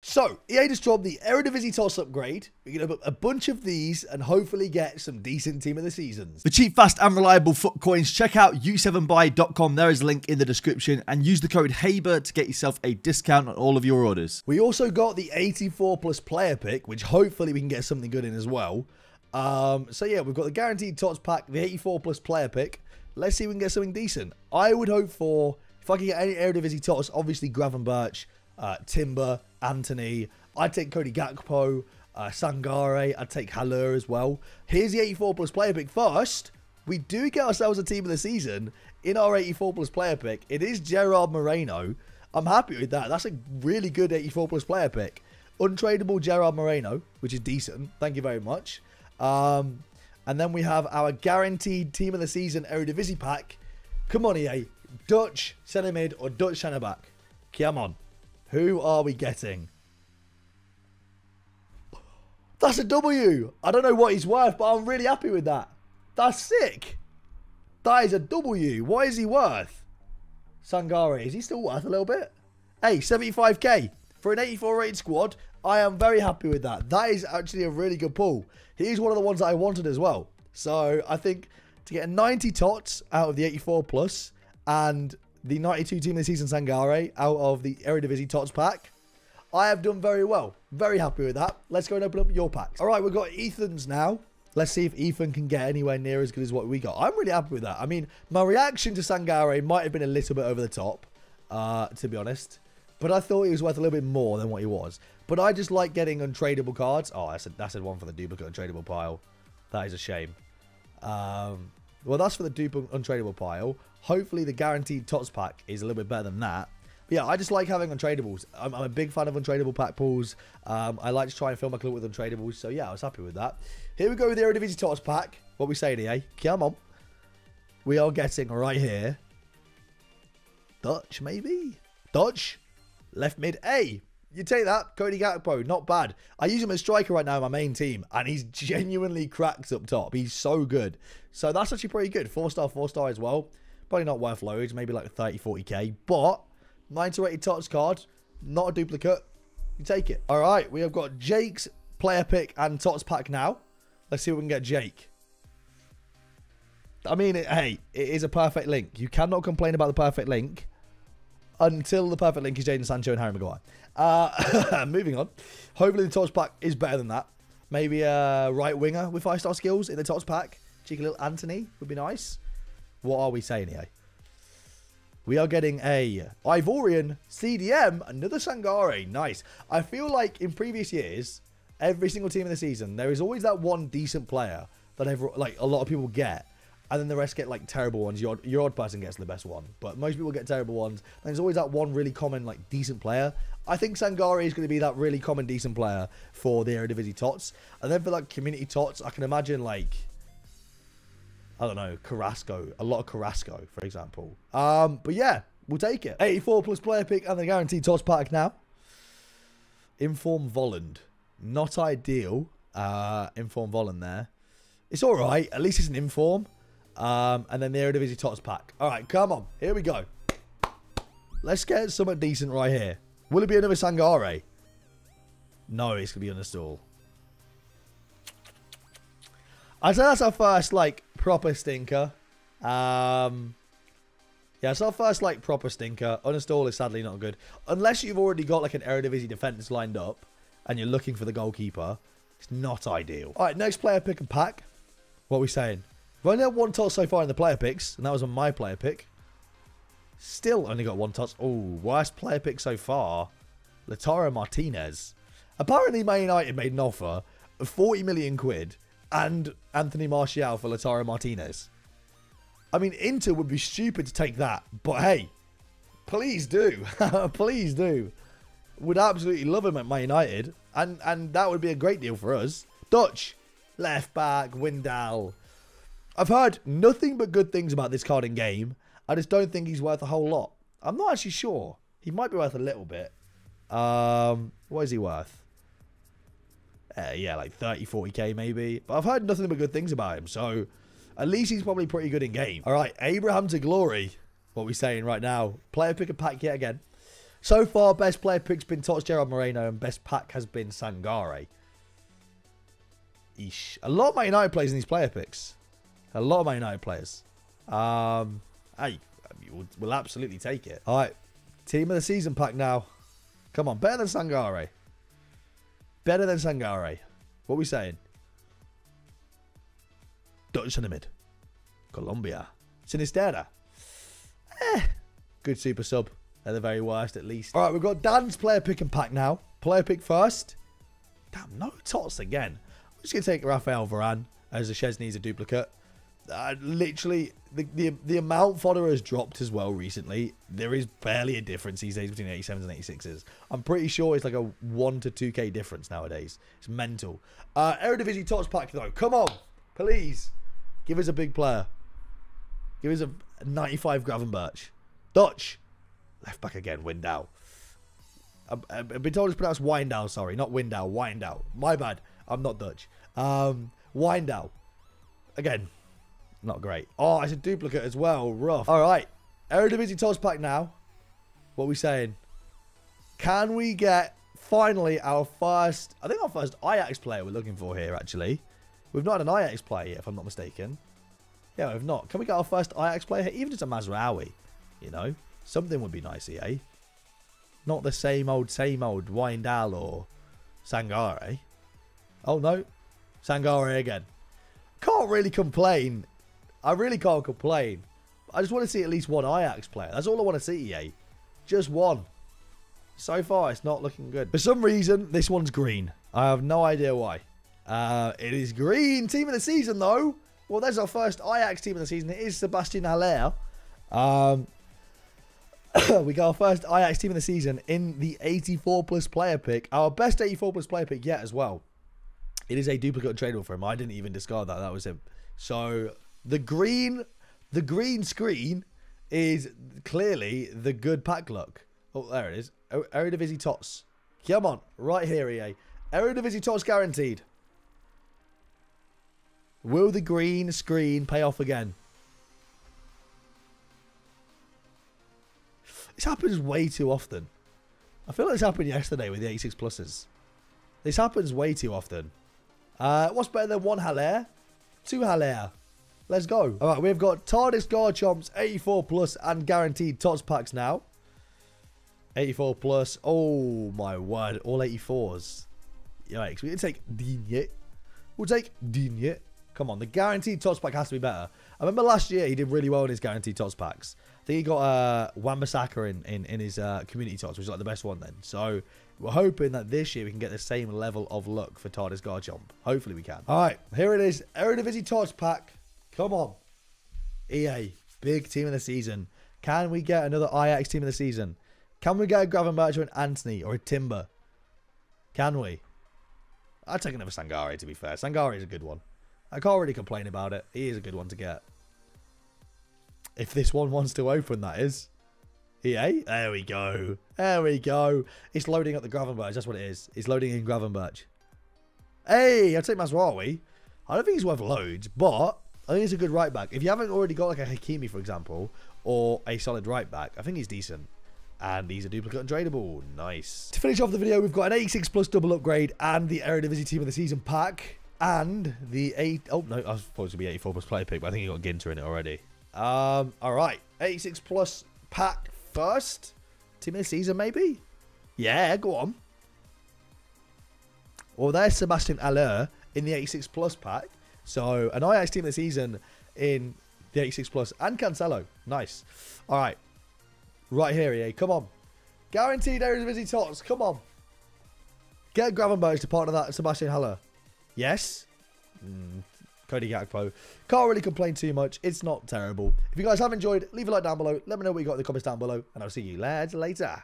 So, EA just dropped the Eredivisie tots upgrade. We're going to put a bunch of these and hopefully get some decent team of the seasons. For cheap, fast, and reliable FUT coins, check out u7buy.com. There is a link in the description and use the code HABER to get yourself a discount on all of your orders. We also got the 84 plus player pick, which hopefully we can get something good in as well. Um, so, yeah, we've got the guaranteed tots pack, the 84 plus player pick. Let's see if we can get something decent. I would hope for, if I can get any Eredivisie tots, obviously Gravenberch, uh, Timber, Antony. I'd take Cody Gakpo, uh, Sangare. I'd take Haller as well. Here's the 84 plus player pick. First, we do get ourselves a team of the season in our 84 plus player pick. It is Gerard Moreno. I'm happy with that. That's a really good 84 plus player pick. Untradeable Gerard Moreno, which is decent. Thank you very much. Um, and then we have our guaranteed team of the season Eredivisie pack. Come on, EA. Dutch centre mid or Dutch back. Come on. Who are we getting? That's a W. I don't know what he's worth, but I'm really happy with that. That's sick. That is a W. What is he worth? Sangare, is he still worth a little bit? Hey, 75k for an 84 rated squad. I am very happy with that. That is actually a really good pull. He's one of the ones that I wanted as well. So I think to get 90 tots out of the 84 plus and the 92 team of the season Sangare out of the Eredivisie Tots pack. I have done very well. Very happy with that. Let's go and open up your packs. All right, we've got Ethan's now. Let's see if Ethan can get anywhere near as good as what we got. I'm really happy with that. I mean, my reaction to Sangare might have been a little bit over the top, uh, to be honest. But I thought he was worth a little bit more than what he was. But I just like getting untradeable cards. Oh, that's a, that's a one for the duplicate untradeable pile. That is a shame. Um, well, that's for the duplicate untradeable pile. Hopefully the guaranteed tots pack is a little bit better than that. But yeah, I just like having untradables. I'm, I'm a big fan of untradable pack pulls. Um, I like to try and fill my club with untradables. So yeah, I was happy with that. Here we go with the Eredivisie tots pack. What we saying, EA? Come on. We are getting right here. Dutch, maybe? Dutch? Left mid A. You take that, Cody Gakpo, not bad. I use him as striker right now in my main team, and he's genuinely cracked up top. He's so good. So that's actually pretty good. Four star, four star as well. Probably not worth loads, maybe like 30, 40k. But 980 tots card, not a duplicate. You take it. All right, we have got Jake's player pick and tots pack now. Let's see if we can get Jake. I mean, it, hey, it is a perfect link. You cannot complain about the perfect link until the perfect link is Jadon Sancho and Harry Maguire. Uh, moving on. Hopefully the tots pack is better than that. Maybe a right winger with five star skills in the tots pack. Cheeky little Antony would be nice. What are we saying here? We are getting a Ivorian CDM, another Sangare. Nice. I feel like in previous years, every single team in the season, there is always that one decent player that every, like a lot of people get. And then the rest get like terrible ones. Your, your odd person gets the best one. But most people get terrible ones. And there's always that one really common, like, decent player. I think Sangare is going to be that really common, decent player for the Eredivisie Tots. And then for like community Tots, I can imagine like I don't know, Carrasco. A lot of Carrasco, for example. Um, but yeah, we'll take it. 84 plus player pick and the guaranteed tots pack now. Inform Volland. Not ideal. Uh, Inform Volland there. It's all right. At least it's an Inform. Um, and then the Eredivisie Tots pack. All right, come on. Here we go. Let's get something decent right here. Will it be another Sangare? No, it's going to be Unnerstall. I'd say that's our first, like, proper stinker. Um, yeah, it's our first, like, proper stinker. Unnerstall is sadly not good. Unless you've already got, like, an Eredivisie defence lined up and you're looking for the goalkeeper. It's not ideal. All right, next player pick and pack. What are we saying? We've only had one tots so far in the player picks, and that was on my player pick. Still only got one tots. Oh, worst player pick so far. Lautaro Martinez. Apparently, Man United made an offer of 40 million quid and Anthony Martial for Lautaro Martinez. I mean, Inter would be stupid to take that, but hey, please do. please do. Would absolutely love him at Man United, and, and that would be a great deal for us. Dutch, left back, Wijndal. I've heard nothing but good things about this card in game. I just don't think he's worth a whole lot. I'm not actually sure. He might be worth a little bit. Um, what is he worth? Uh, yeah, like 30, 40k maybe. But I've heard nothing but good things about him. So at least he's probably pretty good in game. All right, Abraham to glory. What we're saying right now? Player pick a pack yet again. So far, best player pick's been Tots Gerard Moreno, and best pack has been Sangare. Eesh. A lot of Man United players in these player picks. A lot of Man United players. Um, hey, we'll, we'll absolutely take it. All right, team of the season pack now. Come on, better than Sangare. Better than Sangare. What are we saying? Dutch in the mid. Colombia. Sinisterra. Eh. Good super sub. At the very worst, at least. All right, we've got Dan's player pick and pack now. Player pick first. Damn, no tots again. I'm just going to take Rafael Varane as the Szczesny's a duplicate. Uh, literally, the, the the amount fodder has dropped as well recently. There is barely a difference these days between 87s and 86s. I'm pretty sure it's like a 1 to 2k difference nowadays. It's mental. Uh, Eredivisie Tots pack, though. Come on, please. Give us a big player. Give us a 95 Gravenberch. Dutch. Left back again, Window. I've, I've been told it's pronounced Window, sorry. Not Window, Window. My bad. I'm not Dutch. Um, Window. Again, not great. Oh, it's a duplicate as well. Rough. All right. Eredivisie Tots pack now. What are we saying? Can we get finally our first, I think our first Ajax player we're looking for here, actually. We've not had an Ajax player yet, if I'm not mistaken. Yeah, we've not. Can we get our first Ajax player here? Even just a Mazraoui, you know? Something would be nice, eh? Not the same old, same old Wijndal or Sangare. Oh, no. Sangare again. Can't really complain. I really can't complain. I just want to see at least one Ajax player. That's all I want to see, EA. Just one. So far, it's not looking good. For some reason, this one's green. I have no idea why. Uh, it is green. Team of the season, though. Well, there's our first Ajax team of the season. It is Sebastian Haller. Um, we got our first Ajax team of the season in the 84 plus player pick. Our best 84 plus player pick yet as well. It is a duplicate tradable for him. I didn't even discard that. That was him. So the green, the green screen is clearly the good pack look. Oh, there it is. Eredivisie Tots. Come on, right here, EA. Eredivisie Tots guaranteed. Will the green screen pay off again? This happens way too often. I feel like this happened yesterday with the 86 pluses. This happens way too often. Uh, what's better than one Haller? Two Haller. Let's go. All right, we've got TARDIS Garchomps 84 plus and guaranteed tots packs now. 84 plus. Oh my word, all 84s. Yikes, we can take Digne. We'll take Digne. Come on, the guaranteed tots pack has to be better. I remember last year he did really well in his guaranteed tots packs. I think he got uh, Wan-Bissaka in, in, in his uh, community tots, which is like the best one then. So we're hoping that this year we can get the same level of luck for TARDIS Garchomp. Hopefully we can. All right, here it is. Eredivisie tots pack. Come on. EA, big team of the season. Can we get another Ajax team of the season? Can we get a Gravenberch or an Antony or a Timber? Can we? I'd take another Sangare to be fair. Sangare is a good one. I can't really complain about it. He is a good one to get. If this one wants to open, that is. EA? There we go. There we go. It's loading up the Gravenberch. That's what it is. It's loading in Gravenberch. Hey, I'll take Mazraoui. I don't think he's worth loads, but I think he's a good right back. If you haven't already got like a Hakimi, for example, or a solid right back, I think he's decent. And he's a duplicate and tradable. Nice. To finish off the video, we've got an 86 plus double upgrade and the Eredivisie Team of the Season pack. And the 8... Oh, no, I was supposed to be 84 plus player pick, but I think you got Ginter in it already. Um, all right. 86 plus pack first. Team of the Season, maybe? Yeah, go on. Well, there's Sebastian Haller in the 86 plus pack. So an Ajax team this season in the 86 plus and Cancelo. Nice. All right. Right here, EA. Come on. Guaranteed Eredivisie Tots. Come on. Get Gravenberch to partner that Sebastian Haller. Yes. Mm, Cody Gakpo. Can't really complain too much. It's not terrible. If you guys have enjoyed, leave a like down below. Let me know what you got in the comments down below. And I'll see you lads later.